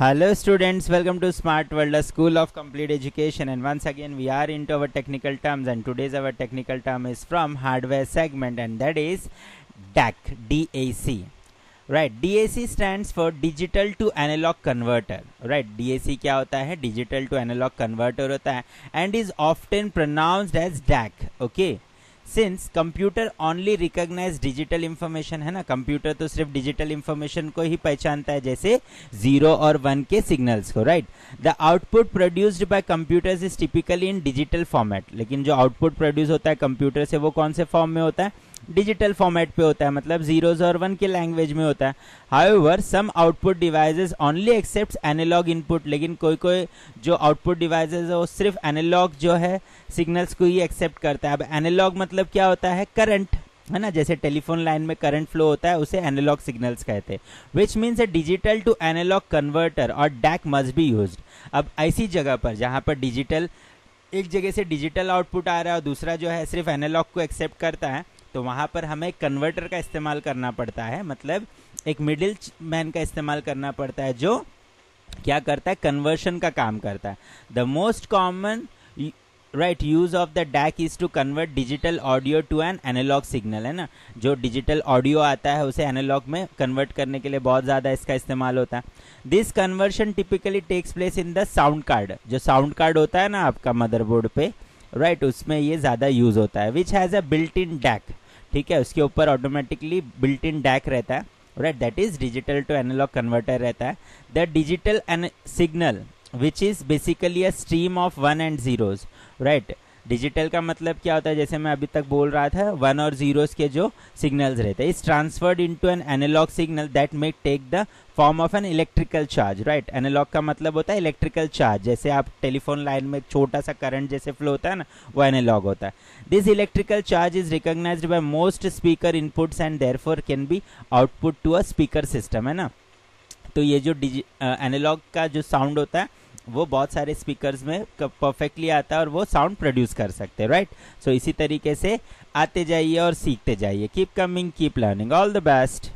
Hello students welcome to smart world school of complete education and once again we are in to our technical terms and today's our technical term is from hardware segment and that is DAC D A C right D A C stand for digital to analogue converter right D A C क्या होता है? Digital to analogue converter होता है. And is often pronounced as DAC okay since computer only recognise digital information है ना? Computer तो सिर्फ़ digital information को ही पहचानता है, जैसे ज़ीरो और वन के सिग्नल्स को right the output produced by computers is typically in digital format लेकिन जो आउटपुट प्रोड्यूस होता है कंप्यूटर से, वो कौन से फॉर्म में होता है? डिजिटल फॉर्मेट पे होता है मतलब जीरोज और वन के लैंग्वेज में होता है। However some output devices only accept analogue input लेकिन कोई कोई जो आउटपुट डिवाइसेस है, वो सिर्फ़ एनालॉग जो है सिग्नल्स को ही एक्सेप्ट करता है। अब एनालॉग मतलब क्या होता है? करंट है ना? जैसे टेलीफोन लाइन में करंट फ्लो होता है, उसे एनालॉग सिग्नल्स कहते हैं। Which means a digital to analog converter और डैक मस्ट बी यूज़ अब ऐसी जगह पर, जहाँ पर डिजिटल एक जगह से डिजिटल आउटपुट आ रहा है और दूसरा जो है, सिर्फ़ एनालॉग को एक्सेप्ट करता है तो वहाँ पर हमें कन्वर्टर का इस्तेमाल करना पड़ता है। मतलब एक मिडिल मैन का इस्तेमाल करना पड़ता है जो क्या करता है? कन्वर्शन का काम करता है। The most common right use of the DAC is to convert digital audio to an analogue signal है ना? जो डिजिटल ऑडियो आता है उसे एनालॉग में कन्वर्ट करने के लिए बहुत ज़्यादा इसका इस्तेमाल होता है। This conversion typically takes place in the sound card जो साउंड कार्ड होता है ना आपका मदरबोर्ड पे राइट right, उसमें ये ज़्यादा यूज़ होता है। Which has a built in DAC ठीक है, उसके ऊपर ऑटोमेटिकली बिल्ट इन डैक रहता है। Right that is digital to analogue converter रहता है। The digital signal which is basically a stream of one and zeros right digital का मतलब क्या होता है? जैसे मैं अभी तक बोल रहा था वन और जीरोस के जो सिग्नल्स रहते हैं is transferred into an analogue signal that may take the form of an electrical charge right analogue का मतलब होता है इलेक्ट्रिकल चार्ज जैसे आप टेलीफोन लाइन में छोटा सा करंट जैसे फ्लो होता है ना, वो एनालॉग होता है। This electrical charge is recognised by most speaker inputs and therefore can be output to a speaker system है ना? तो ये जो एनालॉग का जो साउंड होता है वो बहुत सारे स्पीकर्स में परफेक्टली आता है और वो साउंड प्रोड्यूस कर सकते हैं राइट सो इसी तरीके से आते जाइए और सीखते जाइए। Keep coming keep learning all the best